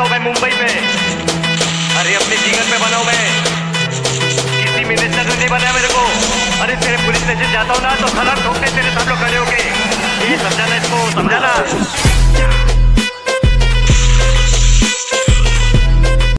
रहता हूँ मैं मुंबई में। अरे अपने जीवन में बनाऊ मैं। किसी मिनिस्टर ने नहीं बनाया मेरे को। अरे तेरे पुलिस स्टेशन जाता हूँ ना तो सलाम ठोकते तेरे सब लोग खड़े होके। ये समझाना इसको, समझाना।